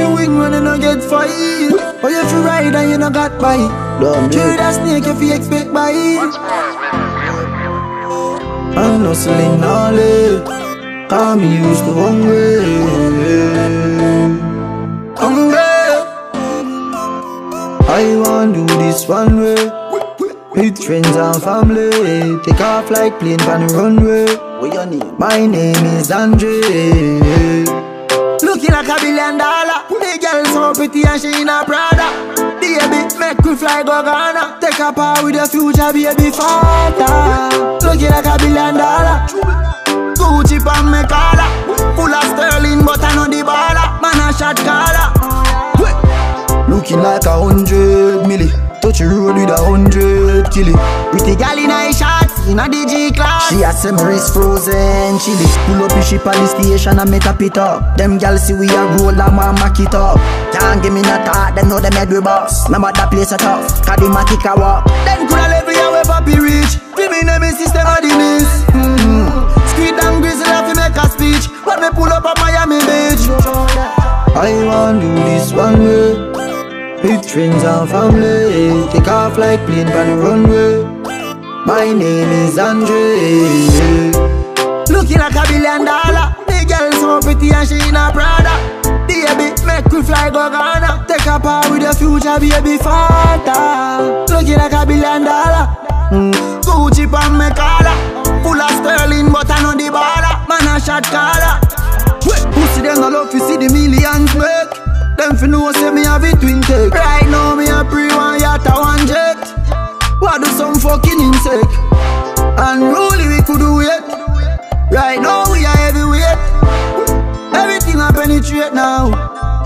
you win when you no get fight. Or if you ride and you no got bite. Dumb True dude. that snake if you expect bite. I'm hustling all it. Call me used to hungry. Hungry. I want do this one way. With friends and family. Take off like plane on the runway. What your name? My name is Andre. Looking like a billion dollar. The girl so pretty and she in a Prada. Baby, make we fly go Ghana. Take a part with your future baby father. Looking like a billion dollar. Gucci pan me collar. Full of sterling, but I know the baller. Man a shot caller. Looking like a hundred milli. Touch the road with a hundred killie. Pretty gal in a in DG class. She a say my wrist frozen chili. Pull up ship at the station and me tap it up. Them gal see we a roll and want mack it up. Can't give me no talk, them know them head we boss. No matter place a tough, cause the matic a walk. Them coulda level ya where papi reach. Fi me name system of the miss. Mm-hmm. Squid and grizzly have to make a speech. When me pull up at Miami Beach. I want do this one way. With friends and family, take off like plane on the runway. My name is Andre. Looking like a billion dollar. The girl so pretty and she in a Prada. Baby, make we fly go Ghana. Take a part with your future baby father. Looking like a billion dollar. Mm. Gucci pan me collar. Full of sterling, but I know the baller. Man a shot caller. Pussy them no love to see the millions make. Them fi know say me have it twin take. Right now me a pre one yacht do some fucking insect? Unruly we could do it. Right now we are heavyweight. Everything I penetrate now.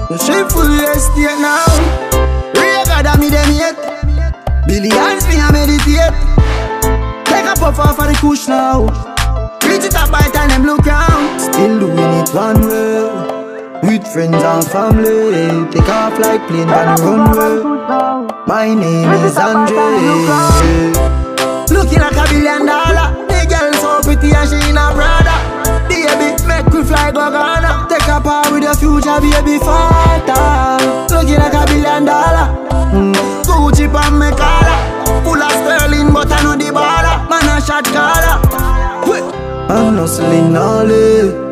The ship full estate now. Real God me them yet. Billions me a meditate. Take a puff off of the kush now. Reach it up by time them look round. Still doing it one way. With friends and family. Take off like plane on the runway. My name is Andre. Looking like a billion dollar. The girl so pretty and she in a Prada. Baby, make we fly go Ghana. Take a part with your future baby father. Looking like a billion dollar. Mm. Gucci pan me collar. Full of sterling, but I know the baller. Man a shot caller. I'm hustling all it.